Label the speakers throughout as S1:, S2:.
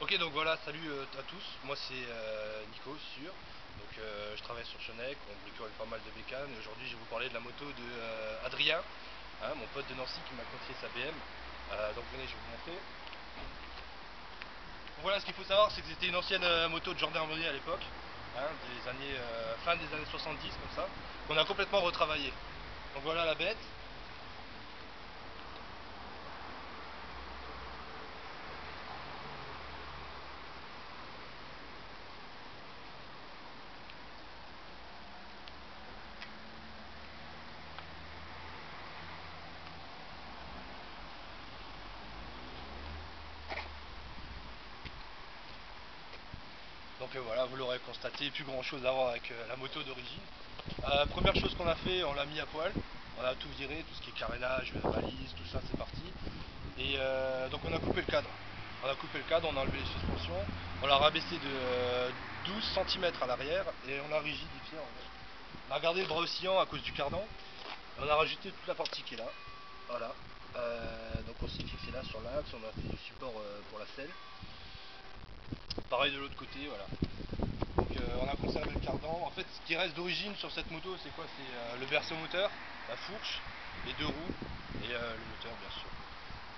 S1: Ok donc voilà, salut euh, à tous, moi c'est euh, Nico sûr, donc euh, je travaille sur Chenec, on bricole pas mal de bécanes. Et aujourd'hui je vais vous parler de la moto de Adrien, hein, mon pote de Nancy qui m'a confié sa BM, donc venez je vais vous montrer. voilà ce qu'il faut savoir c'est que c'était une ancienne moto de gendarmerie à l'époque, hein, des années, fin des années 70 comme ça, qu'on a complètement retravaillé. Donc voilà la bête, Donc euh, voilà, vous l'aurez constaté, plus grand chose à voir avec euh, la moto d'origine. Euh, première chose qu'on a fait, on l'a mis à poil. On a tout viré, tout ce qui est carénage, balise, tout ça, c'est parti. Et donc on a coupé le cadre. On a coupé le cadre, on a enlevé les suspensions, on l'a rabaissé de 12 cm à l'arrière et on l'a rigidifié On a gardé le bras oscillant à cause du cardan. on a rajouté toute la partie qui est là. Voilà. donc on s'est fixé là sur l'axe, on a fait du support pour la selle. Pareil de l'autre côté, voilà. Donc euh, on a conservé le cardan. En fait, ce qui reste d'origine sur cette moto, c'est quoi? C'est euh, le berceau moteur, la fourche, les deux roues et euh, le moteur, bien sûr.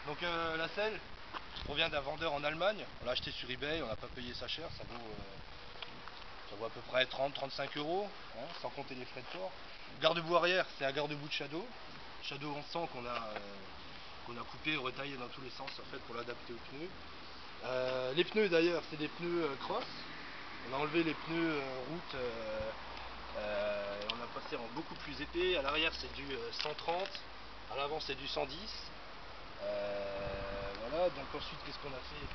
S1: Donc la selle provient d'un vendeur en Allemagne. On l'a acheté sur eBay, on n'a pas payé ça cher, ça vaut, ça vaut à peu près 30-35 euros, hein, sans compter les frais de port. Garde-boue arrière, c'est un garde-boue de Shadow. Shadow en sang qu'on a, qu'on a coupé, retaillé dans tous les sens en fait pour l'adapter aux pneus. Euh, les pneus d'ailleurs, c'est des pneus euh, cross. On a enlevé les pneus euh, route. on a passé en beaucoup plus épais. À l'arrière, c'est du 130. À l'avant, c'est du 110. voilà. Donc ensuite, qu'est-ce qu'on a fait?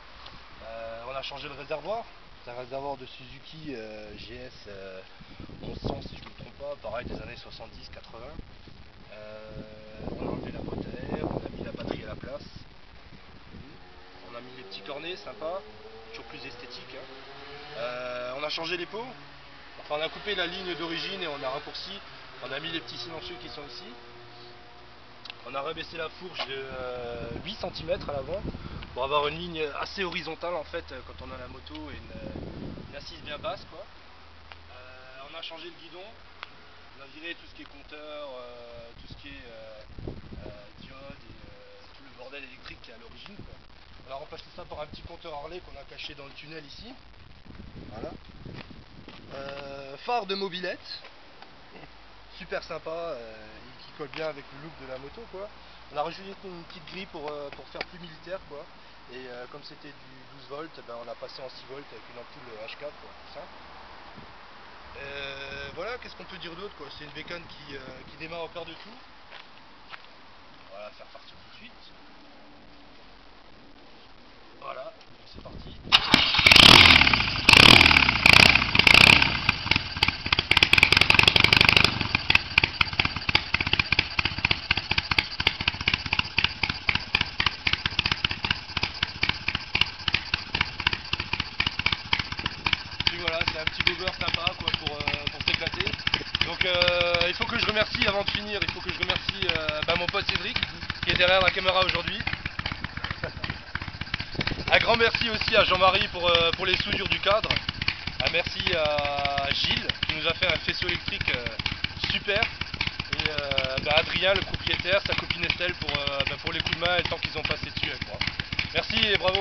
S1: On a changé le réservoir. C'est un réservoir de Suzuki GS 1100 si je ne me trompe pas, pareil des années 70-80. on a enlevé la boîte à air, on a mis la batterie à la place a mis les petits cornets, sympa, toujours plus esthétique. Hein. Euh, on a changé les pots, enfin on a coupé la ligne d'origine et on a raccourci, on a mis les petits silencieux qui sont ici. On a rebaissé la fourche de 8 euh, cm à l'avant pour avoir une ligne assez horizontale en fait quand on a la moto et une, assise bien basse quoi. Euh, on a changé le guidon, on a viré tout ce qui est compteur, tout ce qui est diode et tout le bordel électrique qui est à l'origine. On a remplacé ça par un petit compteur Harley qu'on a caché dans le tunnel ici. Voilà. Euh, phare de mobilette. Super sympa, euh, qui colle bien avec le look de la moto quoi. On a rajouté une petite grille pour, euh, faire plus militaire quoi. Et comme c'était du 12 volts, ben, on a passé en 6 volts avec une ampoule H4 quoi, tout ça. voilà, qu'est-ce qu'on peut dire d'autre quoi? C'est une bécane qui, qui démarre au quart de tout. La faire partir tout de suite. C'est parti. Voilà, c'est un petit bobber sympa quoi, pour, euh, pour s'éclater. Donc euh, il faut que je remercie, avant de finir, il faut que je remercie euh, bah, mon pote Cédric qui est derrière la caméra aujourd'hui. Un grand merci aussi à Jean-Marie pour, euh, pour, les soudures du cadre. Un merci à Gilles qui nous a fait un faisceau électrique euh, super. Et euh, bah, Adrien, le propriétaire, sa copine Estelle pour, bah, pour les coups de main et le temps qu'ils ont passé dessus avec moi. Merci et bravo